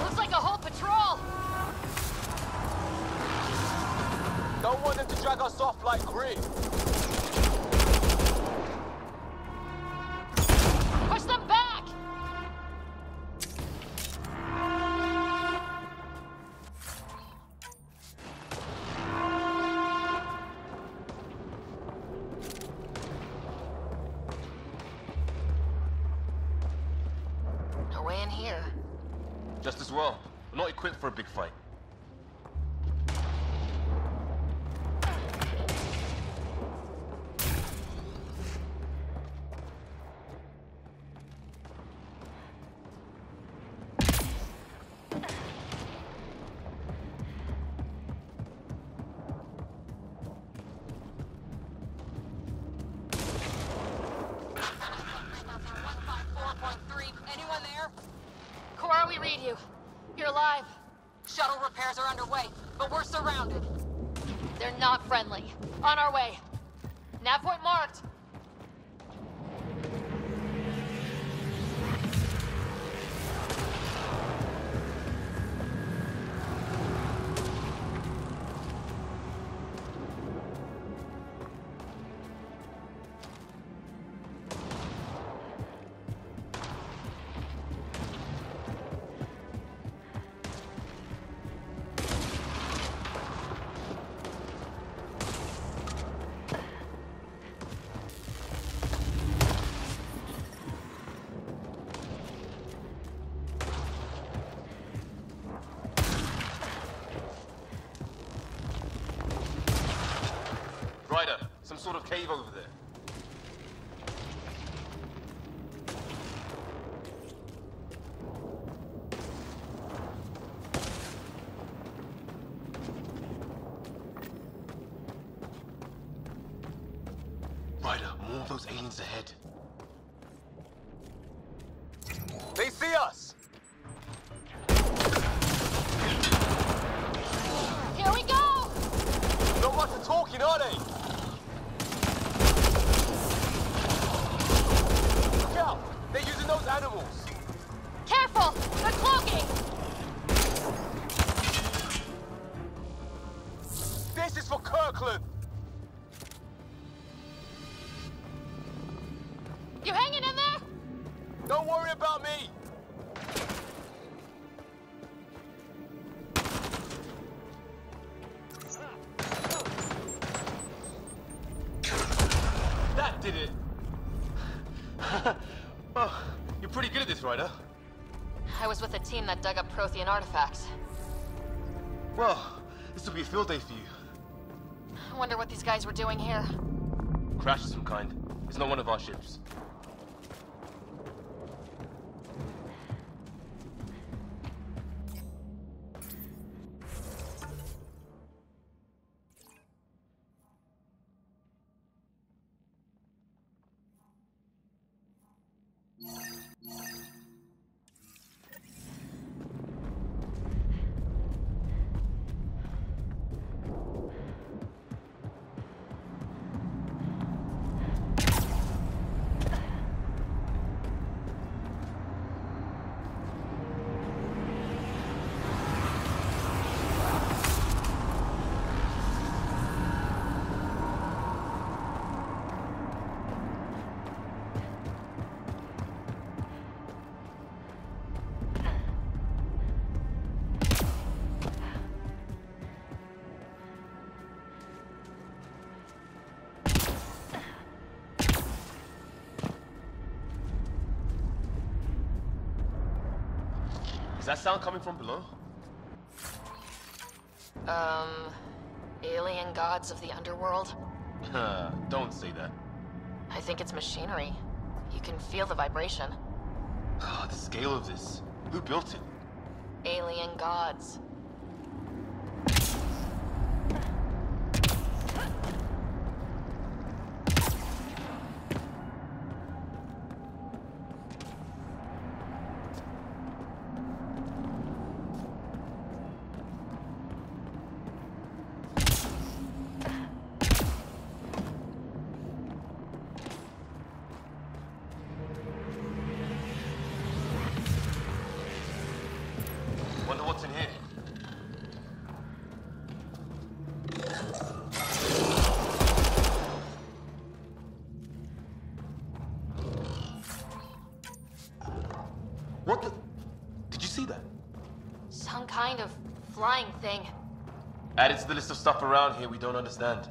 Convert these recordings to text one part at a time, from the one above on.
Looks like a whole patrol! Don't want them to drag us off like grim. Just as well. We're not equipped for a big fight. We read you. You're alive. Shuttle repairs are underway, but we're surrounded. They're not friendly. On our way. Nav point marked. Ryder, some sort of cave over there. Ryder, more of those aliens ahead. They see us! Here we go! Not much of talking, are they? Look out! They're using those animals! Careful! They're cloaking! This is for Kirkland! You hanging in there? Don't worry about me! That did it! oh, you're pretty good at this, Ryder. I was with a team that dug up Prothean artifacts. Well, this will be a field day for you. I wonder what these guys were doing here. Crash of some kind. It's not one of our ships. Is that sound coming from below? Um, alien gods of the underworld? Don't say that. I think it's machinery. You can feel the vibration. The scale of this. Who built it? Alien gods. see that? Some kind of flying thing. Added to the list of stuff around here we don't understand.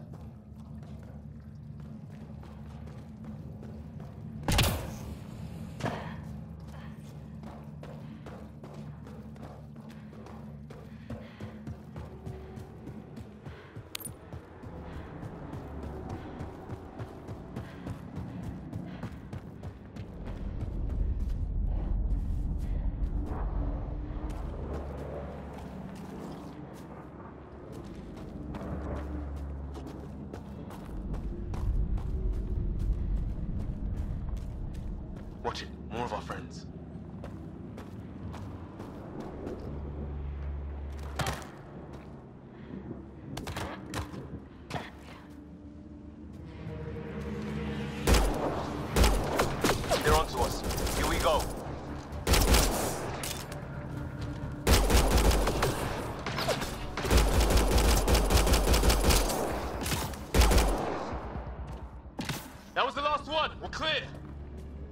We're clear.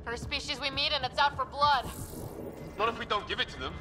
First species we meet and it's out for blood. Not if we don't give it to them.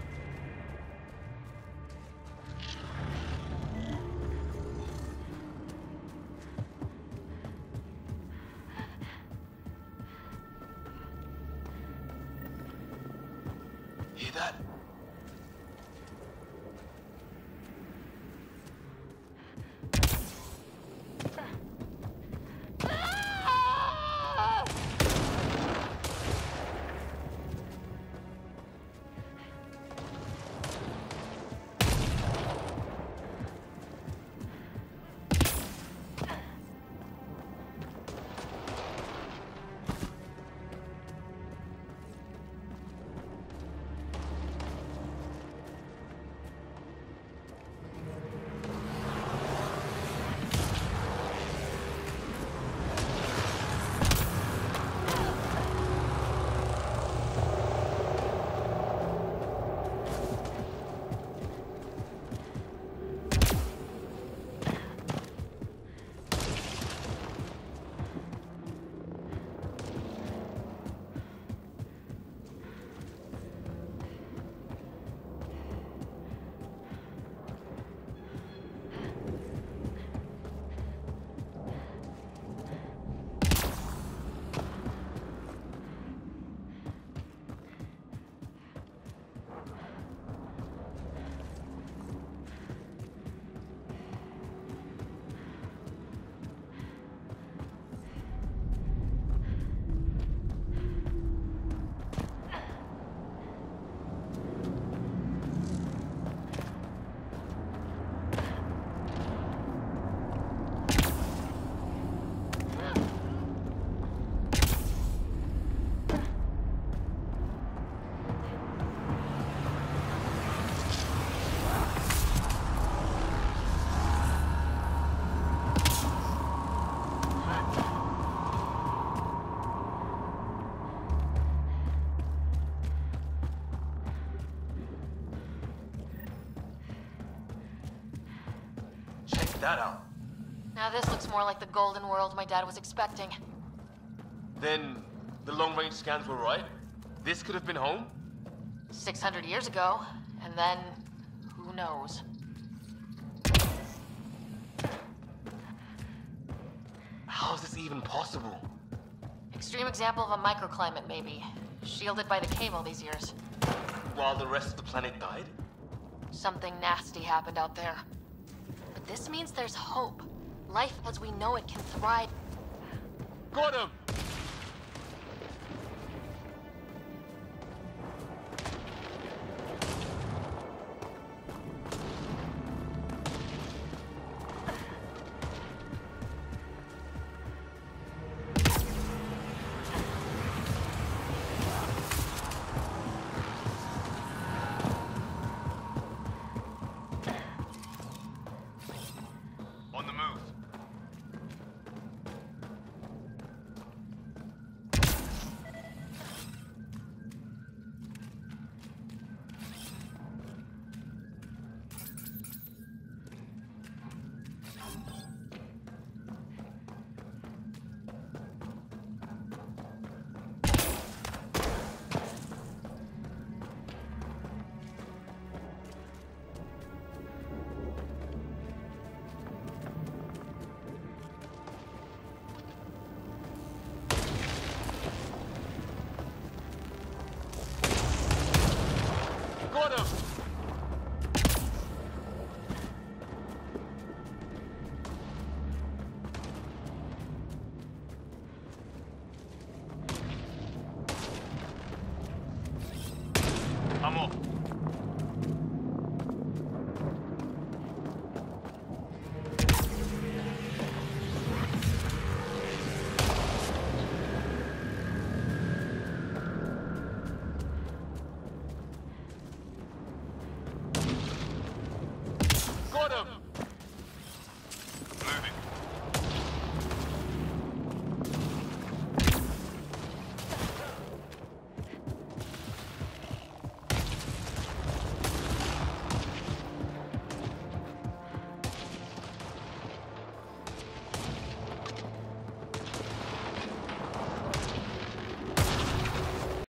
Check that out. Now this looks more like the golden world my dad was expecting. Then the long range scans were right. This could have been home. 600 years ago, and then who knows? How is this even possible? Extreme example of a microclimate, maybe. Shielded by the cave all these years. While the rest of the planet died? Something nasty happened out there. This means there's hope. Life as we know it can thrive. Got him!